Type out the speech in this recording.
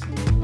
Bye.